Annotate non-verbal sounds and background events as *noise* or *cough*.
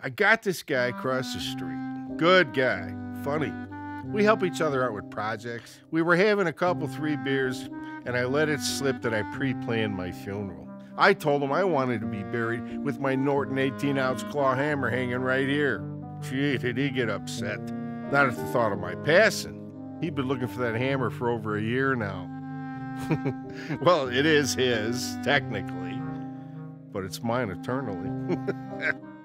I got this guy across the street. Good guy. Funny. We help each other out with projects. We were having a couple, three beers, and I let it slip that I pre planned my funeral. I told him I wanted to be buried with my Norton 18 ounce claw hammer hanging right here. Gee, did he get upset? Not at the thought of my passing. He'd been looking for that hammer for over a year now. *laughs* well, it is his, technically, but it's mine eternally. *laughs*